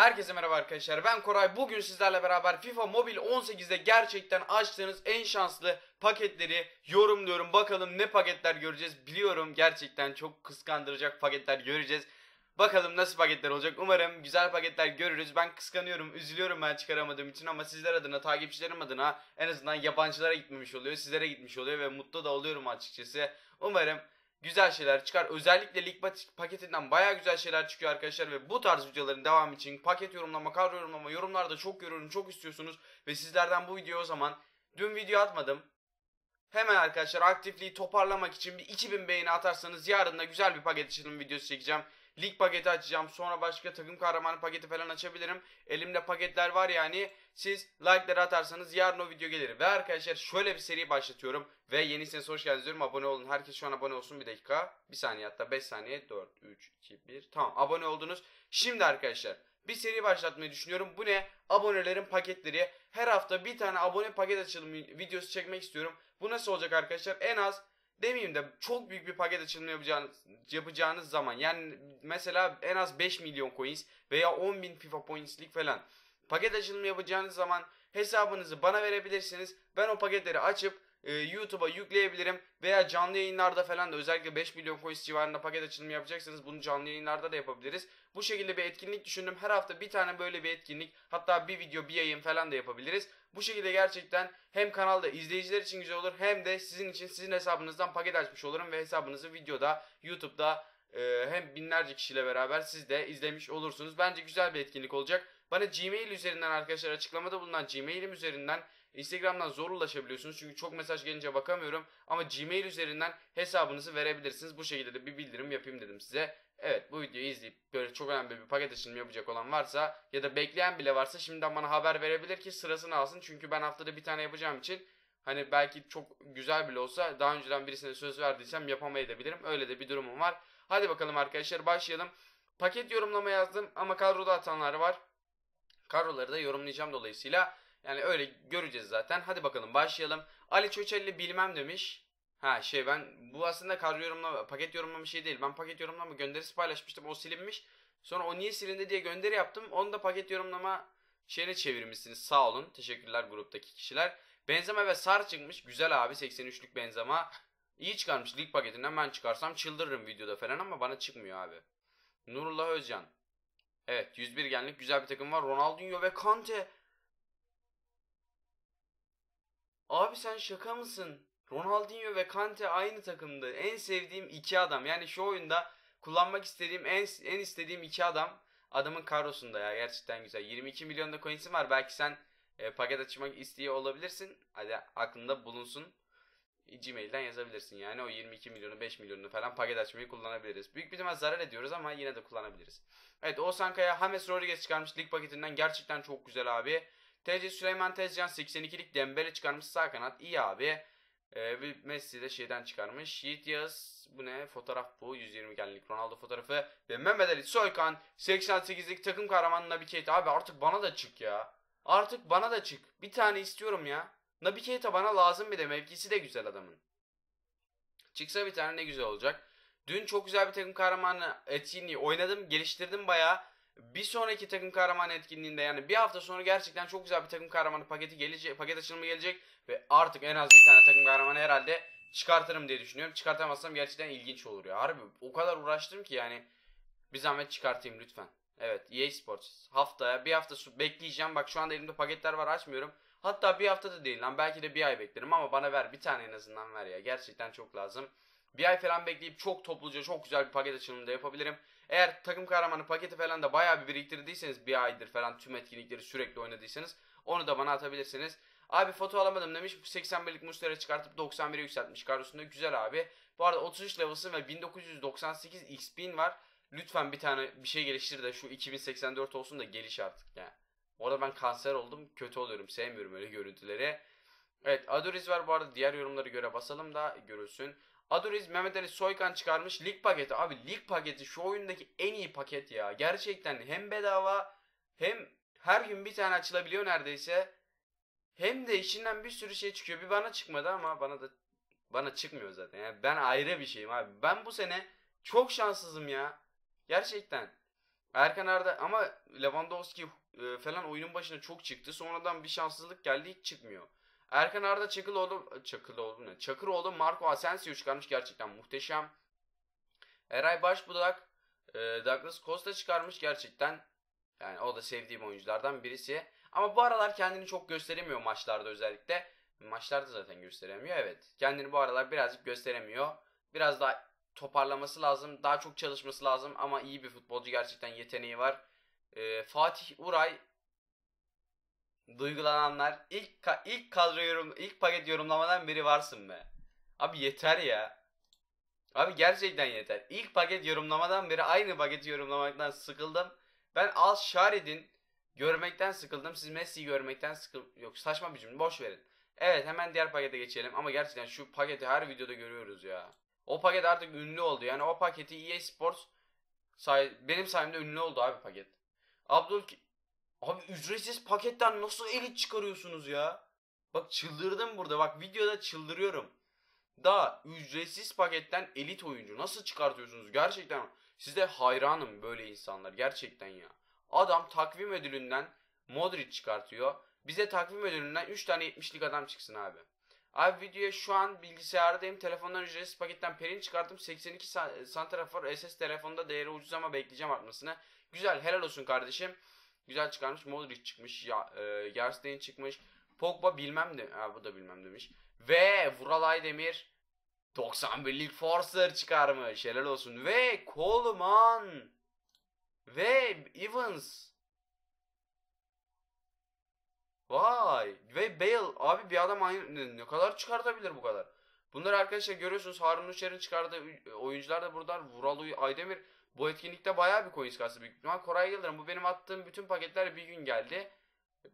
Herkese merhaba arkadaşlar. Ben Koray. Bugün sizlerle beraber FIFA Mobil 18'de gerçekten açtığınız en şanslı paketleri yorumluyorum. Bakalım ne paketler göreceğiz? Biliyorum gerçekten çok kıskandıracak paketler göreceğiz. Bakalım nasıl paketler olacak? Umarım güzel paketler görürüz. Ben kıskanıyorum üzülüyorum ben çıkaramadığım için ama sizler adına takipçilerim adına en azından yabancılara gitmemiş oluyor sizlere gitmiş oluyor ve mutlu da oluyorum açıkçası. Umarım güzel şeyler çıkar. Özellikle lig paketinden baya güzel şeyler çıkıyor arkadaşlar ve bu tarz videoların devamı için paket yorumlama, kadro yorumlama, yorumlarda çok görüyorum, çok istiyorsunuz ve sizlerden bu videoyu o zaman dün video atmadım. Hemen arkadaşlar aktifliği toparlamak için bir 2000 beğeni atarsanız yarın da güzel bir paket açılım videosu çekeceğim. Lig paketi açacağım. Sonra başka takım kahramanı paketi falan açabilirim. Elimde paketler var yani. Siz like'ları atarsanız yarın o video gelir. Ve arkadaşlar şöyle bir seri başlatıyorum. Ve yenisiniz hoş geldiniz diyorum. Abone olun. Herkes şu an abone olsun. Bir dakika. Bir saniye hatta 5 saniye. 4, 3, 2, 1. Tamam abone oldunuz. Şimdi arkadaşlar bir seri başlatmayı düşünüyorum. Bu ne? Abonelerin paketleri. Her hafta bir tane abone paket açılımı videosu çekmek istiyorum. Bu nasıl olacak arkadaşlar? En az demeyeyim de çok büyük bir paket açılımı yapacağınız, yapacağınız zaman yani mesela en az 5 milyon coins veya 10 bin FIFA pointslik falan paket açılımı yapacağınız zaman hesabınızı bana verebilirsiniz. Ben o paketleri açıp e, YouTube'a yükleyebilirim veya canlı yayınlarda falan da özellikle 5 milyon coins civarında paket açılımı yapacaksanız bunu canlı yayınlarda da yapabiliriz. Bu şekilde bir etkinlik düşündüm. Her hafta bir tane böyle bir etkinlik hatta bir video bir yayın falan da yapabiliriz. Bu şekilde gerçekten hem kanalda izleyiciler için güzel olur hem de sizin için sizin hesabınızdan paket açmış olurum ve hesabınızı videoda YouTube'da e, hem binlerce kişiyle beraber siz de izlemiş olursunuz. Bence güzel bir etkinlik olacak. Bana Gmail üzerinden arkadaşlar açıklamada bulunan Gmail'im üzerinden Instagram'dan zor ulaşabiliyorsunuz çünkü çok mesaj gelince bakamıyorum ama Gmail üzerinden hesabınızı verebilirsiniz. Bu şekilde de bir bildirim yapayım dedim size. Evet bu videoyu izleyip böyle çok önemli bir paket açılımı yapacak olan varsa ya da bekleyen bile varsa şimdiden bana haber verebilir ki sırasını alsın. Çünkü ben haftada bir tane yapacağım için hani belki çok güzel bile olsa daha önceden birisine söz verdiysem yapamayabilirim. Öyle de bir durumum var. Hadi bakalım arkadaşlar başlayalım. Paket yorumlama yazdım ama kadroda atanlar var. Kadroları da yorumlayacağım dolayısıyla. Yani öyle göreceğiz zaten. Hadi bakalım başlayalım. Ali Çöçelli bilmem demiş. Ha şey ben bu aslında kadro yorumlama paket yorumlama şey değil. Ben paket yorumlama gönderisi paylaşmıştım. O silinmiş. Sonra o niye silindi diye gönderi yaptım. Onu da paket yorumlama şeyine çevirmişsiniz. Sağ olun. Teşekkürler gruptaki kişiler. Benzema ve Sar çıkmış. Güzel abi 83'lük benzema. İyi çıkarmış lig paketinden ben çıkarsam çıldırırım videoda falan ama bana çıkmıyor abi. Nurullah Özcan. Evet 101 genlik güzel bir takım var. Ronaldinho ve Kante. Abi sen şaka mısın? Ronaldinho ve Kante aynı takımda. En sevdiğim iki adam. Yani şu oyunda kullanmak istediğim en en istediğim iki adam adamın kadrosunda ya. Gerçekten güzel. 22 milyonda coins'im var. Belki sen e, paket açmak isteği olabilirsin. Hadi aklında bulunsun. Gmail'den yazabilirsin yani o 22 milyonu 5 milyonu falan paket açmayı kullanabiliriz. Büyük bir ihtimal zarar ediyoruz ama yine de kullanabiliriz. Evet Oğuzhan Kaya James Rodriguez çıkarmış lig paketinden gerçekten çok güzel abi. TC Süleyman Tezcan 82'lik Dembele çıkarmış sağ kanat iyi abi. Ee, bir Messi de şeyden çıkarmış. Yiğit Yağız bu ne? Fotoğraf bu. 120 genlik Ronaldo fotoğrafı. Ve Mehmet Ali Soykan 88'lik takım kahramanı Nabi Keita. Abi artık bana da çık ya. Artık bana da çık. Bir tane istiyorum ya. Nabi Keita bana lazım bir de mevkisi de güzel adamın. Çıksa bir tane ne güzel olacak. Dün çok güzel bir takım kahramanı etkinliği oynadım, geliştirdim bayağı. Bir sonraki takım kahramanı etkinliğinde yani bir hafta sonra gerçekten çok güzel bir takım kahramanı paketi gelecek, paket açılımı gelecek ve artık en az bir tane takım kahramanı herhalde çıkartırım diye düşünüyorum. Çıkartamazsam gerçekten ilginç olur ya. Harbi o kadar uğraştım ki yani bir zahmet çıkartayım lütfen. Evet EA Sports haftaya bir hafta bekleyeceğim. Bak şu anda elimde paketler var açmıyorum. Hatta bir hafta da değil lan belki de bir ay beklerim ama bana ver bir tane en azından ver ya. Gerçekten çok lazım. Bir ay falan bekleyip çok topluca çok güzel bir paket açılımı da yapabilirim. Eğer takım kahramanı paketi falan da bayağı bir biriktirdiyseniz bir aydır falan tüm etkinlikleri sürekli oynadıysanız onu da bana atabilirsiniz. Abi foto alamadım demiş. 81'lik Mustera çıkartıp 91'e yükseltmiş kadrosunda. Güzel abi. Bu arada 33 level'sın ve 1998 XP'in var. Lütfen bir tane bir şey geliştir de şu 2084 olsun da geliş artık yani. Orada ben kanser oldum. Kötü oluyorum. Sevmiyorum öyle görüntüleri. Evet Aduriz var bu arada. Diğer yorumları göre basalım da görülsün. Aduriz Mehmet Ali Soykan çıkarmış lig paketi. Abi lig paketi şu oyundaki en iyi paket ya. Gerçekten hem bedava hem her gün bir tane açılabiliyor neredeyse. Hem de içinden bir sürü şey çıkıyor. Bir bana çıkmadı ama bana da bana çıkmıyor zaten. Yani ben ayrı bir şeyim abi. Ben bu sene çok şanssızım ya. Gerçekten. Erkan Arda ama Lewandowski e, falan oyunun başına çok çıktı. Sonradan bir şanssızlık geldi hiç çıkmıyor. Erkan Arda Çakıloğlu, Çakıloğlu ne? Çakıroğlu Marco Asensio çıkarmış gerçekten muhteşem. Eray Başbudak e, Douglas Costa çıkarmış gerçekten. Yani o da sevdiğim oyunculardan birisi. Ama bu aralar kendini çok gösteremiyor maçlarda özellikle. Maçlarda zaten gösteremiyor evet. Kendini bu aralar birazcık gösteremiyor. Biraz daha toparlaması lazım. Daha çok çalışması lazım ama iyi bir futbolcu gerçekten yeteneği var. Ee, Fatih Uray duygulananlar ilk ka- ilk kadro yorum ilk paket yorumlamadan biri varsın be. Abi yeter ya. Abi gerçekten yeter. İlk paket yorumlamadan beri aynı paketi yorumlamaktan sıkıldım. Ben Al Sharid'in görmekten sıkıldım. Siz Messi'yi görmekten sıkıl yok saçma bir cümle boş verin. Evet hemen diğer pakete geçelim ama gerçekten şu paketi her videoda görüyoruz ya. O paket artık ünlü oldu. Yani o paketi EA Sports say benim sayemde ünlü oldu abi paket. Abdül Abi ücretsiz paketten nasıl elit çıkarıyorsunuz ya? Bak çıldırdım burada. Bak videoda çıldırıyorum. Daha ücretsiz paketten elit oyuncu nasıl çıkartıyorsunuz? Gerçekten size hayranım böyle insanlar. Gerçekten ya. Adam takvim ödülünden Modric çıkartıyor. Bize takvim ödülünden 3 tane 70'lik adam çıksın abi. Abi videoya şu an bilgisayardayım. Telefondan ücretsiz paketten Perin çıkarttım. 82 sa- santrafor SS telefonda değeri ucuz ama bekleyeceğim artmasını. Güzel helal olsun kardeşim. Güzel çıkarmış. Modric çıkmış. Ya, e, Gerstein çıkmış. Pogba bilmem de. Ha, bu da bilmem demiş. Ve Vural Aydemir 91'lik Forcer çıkarmış. Helal olsun. Ve Coleman. Ve Evans. Vay. Ve Bale. Abi bir adam aynı ne kadar çıkartabilir bu kadar? Bunları arkadaşlar görüyorsunuz. Harun Uçer'in çıkardığı oyuncular da buradan. Vural Aydemir bu etkinlikte bayağı bir coins kastı büyük ihtimal. Koray Yıldırım bu benim attığım bütün paketler bir gün geldi.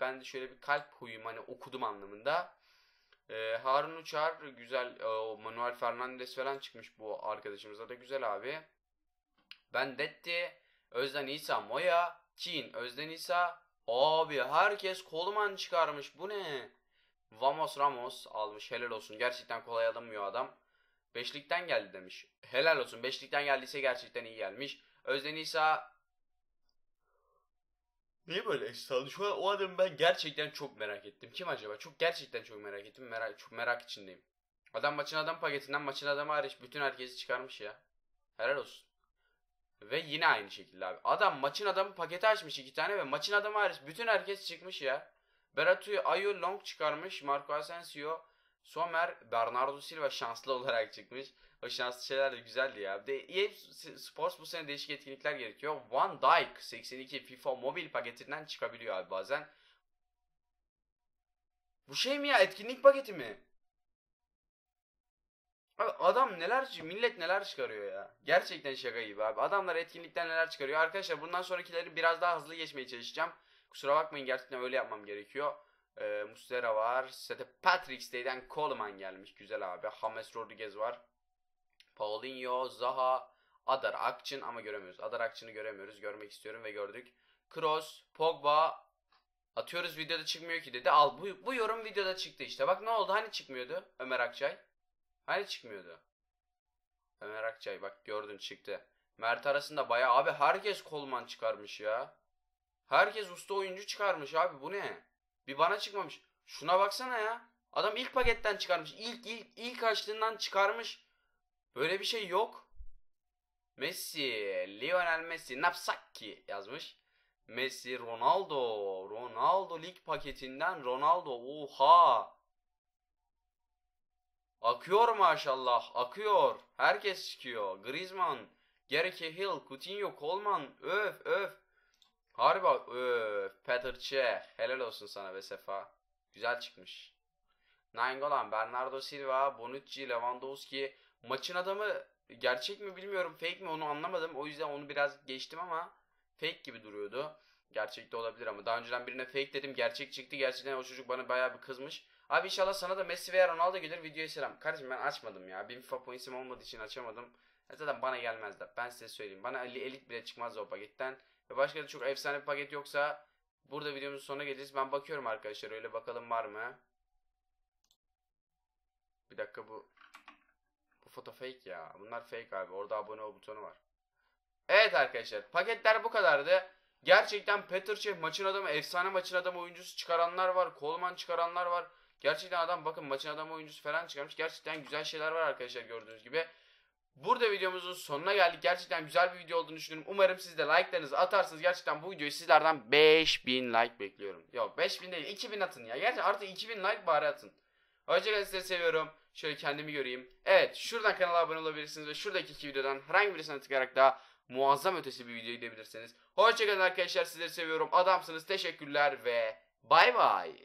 Ben de şöyle bir kalp huyum hani okudum anlamında. Ee, Harun Uçar güzel. e, o Manuel Fernandes falan çıkmış bu arkadaşımıza da güzel abi. Ben Detti. Özden İsa Moya. Kin. Özden İsa. Abi herkes Coleman çıkarmış. Bu ne? Vamos Ramos almış. Helal olsun. Gerçekten kolay alınmıyor adam. Beşlikten geldi demiş. Helal olsun. Beşlikten geldiyse gerçekten iyi gelmiş. Özden İsa Niye böyle efsane? Şu an o adamı ben gerçekten çok merak ettim. Kim acaba? Çok gerçekten çok merak ettim. Merak, çok merak içindeyim. Adam maçın adam paketinden maçın adamı hariç bütün herkesi çıkarmış ya. Helal olsun. Ve yine aynı şekilde abi. Adam maçın adamı paketi açmış iki tane ve maçın adamı hariç bütün herkes çıkmış ya. Beratu'yu Ayu Long çıkarmış. Marco Asensio, Sommer, Bernardo Silva şanslı olarak çıkmış. O şanslı şeyler de güzeldi ya. De EA Sports bu sene değişik etkinlikler gerekiyor. Van Dijk 82 FIFA mobil paketinden çıkabiliyor abi bazen. Bu şey mi ya etkinlik paketi mi? Abi adam neler millet neler çıkarıyor ya. Gerçekten şaka gibi abi. Adamlar etkinlikten neler çıkarıyor. Arkadaşlar bundan sonrakileri biraz daha hızlı geçmeye çalışacağım. Kusura bakmayın gerçekten öyle yapmam gerekiyor. Ee, Mustera var. Sete Patrick Stay'den Coleman gelmiş. Güzel abi. James Rodriguez var. Paulinho, Zaha, Adar Akçın ama göremiyoruz. Adar Akçın'ı göremiyoruz. Görmek istiyorum ve gördük. Kroos, Pogba atıyoruz videoda çıkmıyor ki dedi. Al bu, bu yorum videoda çıktı işte. Bak ne oldu hani çıkmıyordu Ömer Akçay? Hani çıkmıyordu? Ömer Akçay bak gördün çıktı. Mert arasında bayağı abi herkes kolman çıkarmış ya. Herkes usta oyuncu çıkarmış abi bu ne? Bir bana çıkmamış. Şuna baksana ya. Adam ilk paketten çıkarmış. İlk ilk ilk açtığından çıkarmış. Böyle bir şey yok. Messi, Lionel Messi, Napsaki yazmış. Messi, Ronaldo, Ronaldo lig paketinden Ronaldo. Oha. Akıyor maşallah, akıyor. Herkes çıkıyor. Griezmann, Gary Cahill, Coutinho, Coleman, öf öf. Harbi öf. Petr Cech, helal olsun sana be Sefa. Güzel çıkmış. Nainggolan, Bernardo Silva, Bonucci, Lewandowski. Maçın adamı gerçek mi bilmiyorum, fake mi onu anlamadım. O yüzden onu biraz geçtim ama fake gibi duruyordu. Gerçekte olabilir ama daha önceden birine fake dedim, gerçek çıktı. Gerçekten o çocuk bana bayağı bir kızmış. Abi inşallah sana da Messi veya Ronaldo gelir videoya selam. Kardeşim ben açmadım ya. Benim FIFA points'im olmadığı için açamadım. E zaten bana gelmez de. Ben size söyleyeyim. Bana elit bile çıkmaz o paketten. Ve başka da çok efsane bir paket yoksa burada videomuzun sonuna geleceğiz. Ben bakıyorum arkadaşlar. Öyle bakalım var mı? Bir dakika bu bu foto fake ya. Bunlar fake abi. Orada abone ol butonu var. Evet arkadaşlar paketler bu kadardı. Gerçekten Petrçev maçın adamı, efsane maçın adamı oyuncusu çıkaranlar var. Kolman çıkaranlar var. Gerçekten adam bakın maçın adamı oyuncusu falan çıkarmış. Gerçekten güzel şeyler var arkadaşlar gördüğünüz gibi. Burada videomuzun sonuna geldik. Gerçekten güzel bir video olduğunu düşünüyorum. Umarım siz de like'larınızı atarsınız. Gerçekten bu videoyu sizlerden 5000 like bekliyorum. Yok 5000 değil 2000 atın ya. Gerçekten artık 2000 like bari atın. Hoşçakalın sizleri seviyorum. Şöyle kendimi göreyim. Evet şuradan kanala abone olabilirsiniz ve şuradaki iki videodan herhangi birisine tıklayarak da muazzam ötesi bir video izleyebilirsiniz. Hoşçakalın arkadaşlar sizleri seviyorum. Adamsınız teşekkürler ve bay bay.